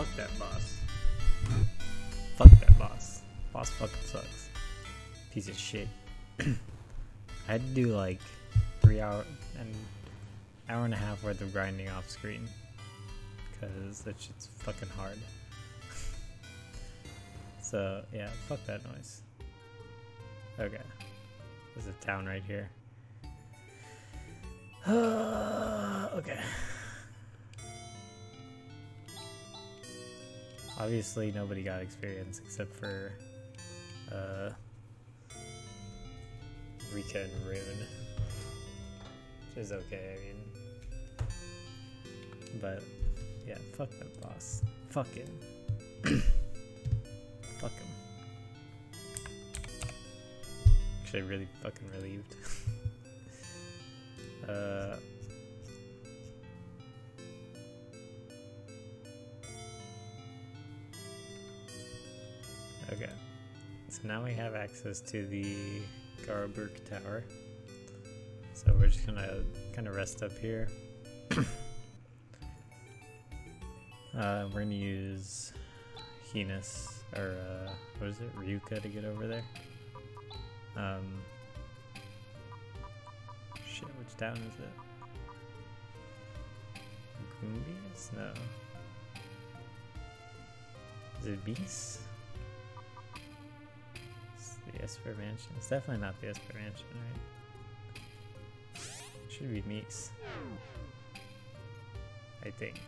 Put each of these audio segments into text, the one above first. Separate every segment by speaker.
Speaker 1: Fuck that boss. Fuck that boss. Boss fucking sucks. Piece of shit. I had to do like three hour and hour and a half worth of grinding off screen. Cause that shit's fucking hard. so yeah, fuck that noise. Okay. There's a town right here. okay. Obviously, nobody got experience except for uh, Rika and Rune, which is okay. I mean, but yeah, fuck that boss. Fuck him. fuck him. Actually, really fucking relieved. uh. Okay. So now we have access to the Garuberk Tower. So we're just gonna kind of rest up here. uh, we're gonna use Hinas, or uh, what is it, Ryuka to get over there. Um, shit, which town is it? Gumbious? No. Is it Beast? Esper Mansion. It's definitely not the Esper Mansion, right? It Should be Meeks. I think.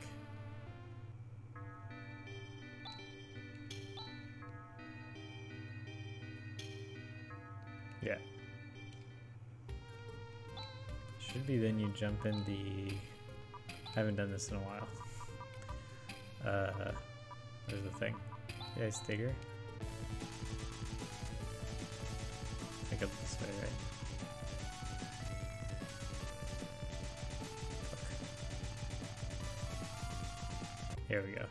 Speaker 1: Yeah. Should be then you jump in the... I haven't done this in a while. Uh, there's the thing. The Ice Digger. Here we go.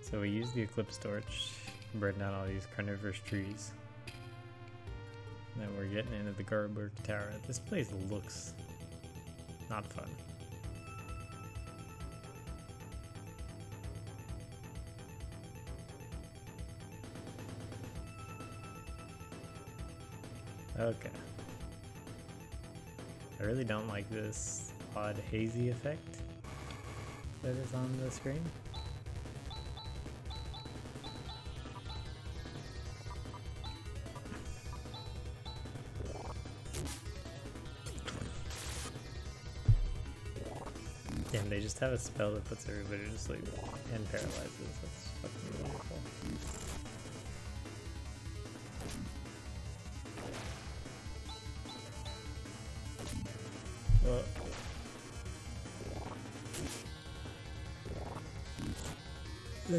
Speaker 1: So we use the Eclipse Torch to burn down all these carnivorous trees. And then we're getting into the Garuberk Tower. This place looks not fun. Okay. I really don't like this odd hazy effect that is on the screen. Damn, they just have a spell that puts everybody to sleep and paralyzes. That's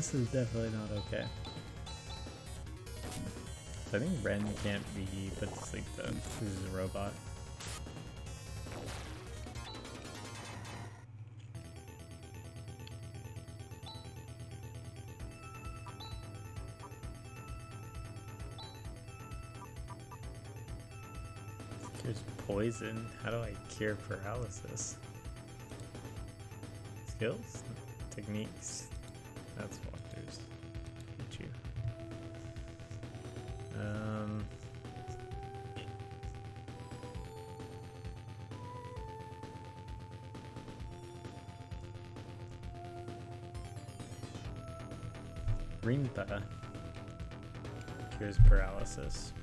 Speaker 1: This is definitely not okay. So I think Wren can't be put to sleep though. This is a robot. Cures poison. How do I cure paralysis? Skills? Techniques? That's walkthroughs. Get you. Um. Cures paralysis.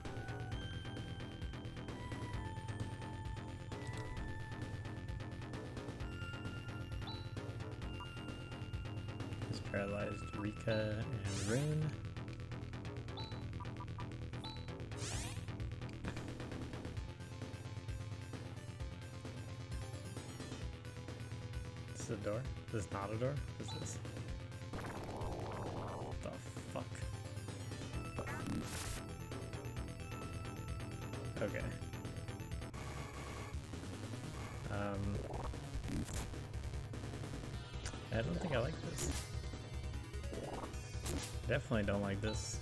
Speaker 1: Rika and Rune. This is a door? This is not a door? What is this? What the fuck? Okay. Um, I don't think I like this. Definitely don't like this.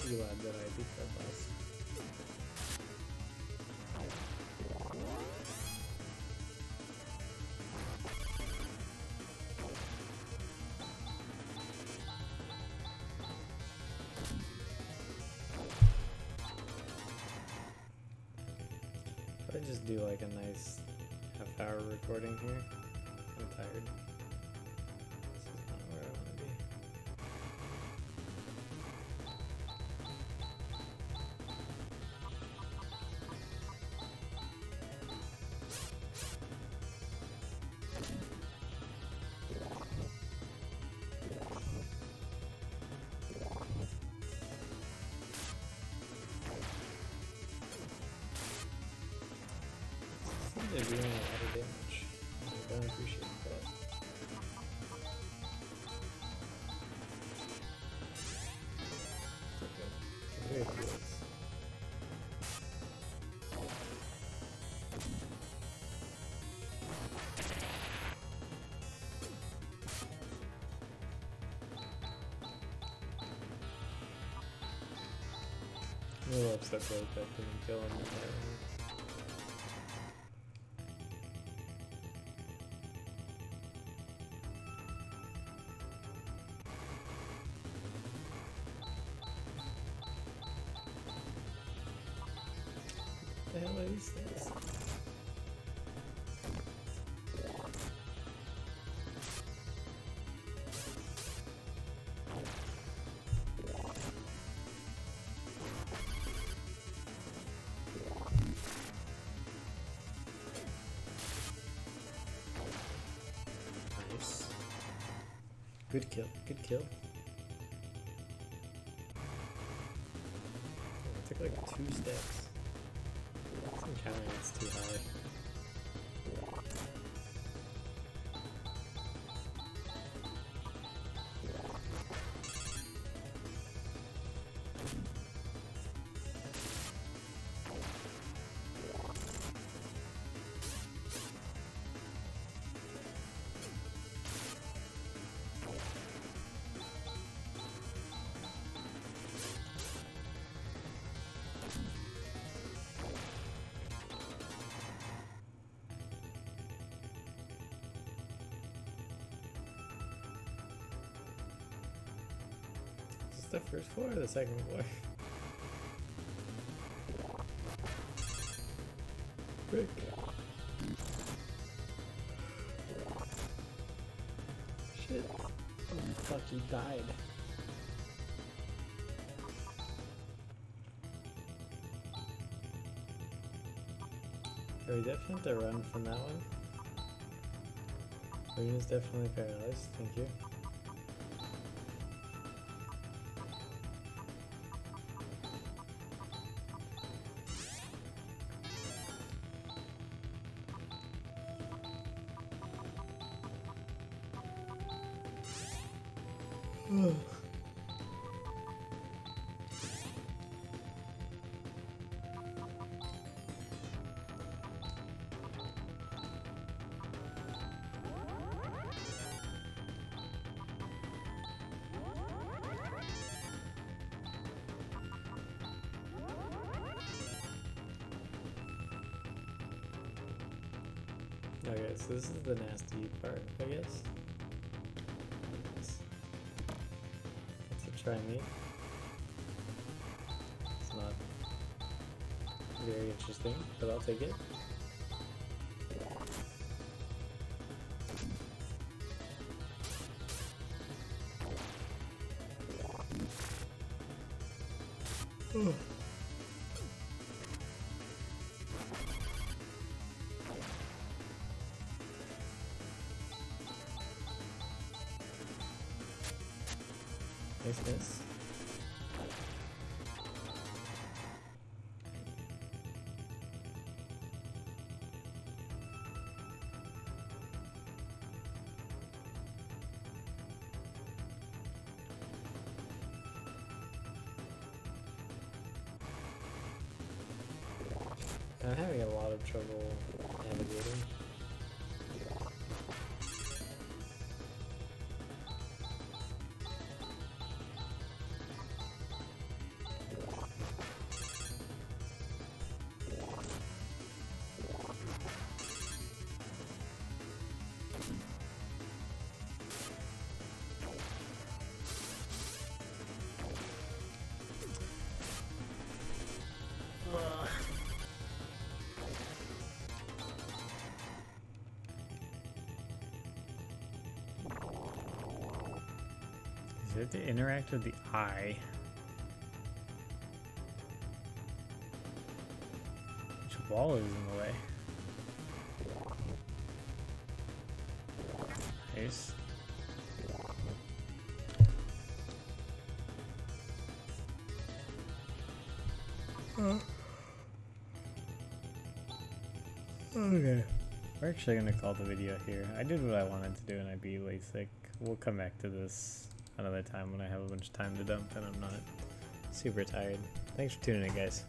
Speaker 1: Pretty glad that I that. I just do like a nice half hour recording here. I'm tired. They're doing a lot of damage. I don't appreciate that. Okay. Okay, it. A little upset that that didn't kill him Good kill, good kill. It took like two steps. I'm counting it's too high. Is this the first floor or the second floor? Shit. Oh fuck, he died. Are we definitely have to run from that one. Luna's definitely paralyzed, thank you. Okay, so this is the nasty part, I guess. Let's, let's try me. It's not very interesting, but I'll take it. This this. Is it to interact with the eye? Which wall is in the way? Nice. Okay. We're actually gonna call the video here. I did what I wanted to do and I beat Lashiec. We'll come back to this another time when I have a bunch of time to dump and I'm not super tired. Thanks for tuning in, guys.